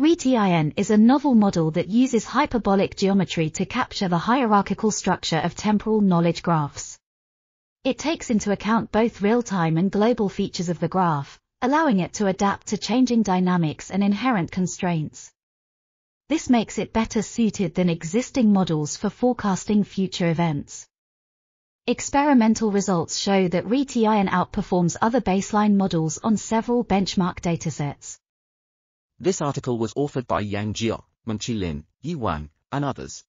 ReTIN is a novel model that uses hyperbolic geometry to capture the hierarchical structure of temporal knowledge graphs. It takes into account both real-time and global features of the graph, allowing it to adapt to changing dynamics and inherent constraints. This makes it better suited than existing models for forecasting future events. Experimental results show that ReTIN outperforms other baseline models on several benchmark datasets. This article was authored by Yan Jia, Mengqi Lin, Ye Wang, and others.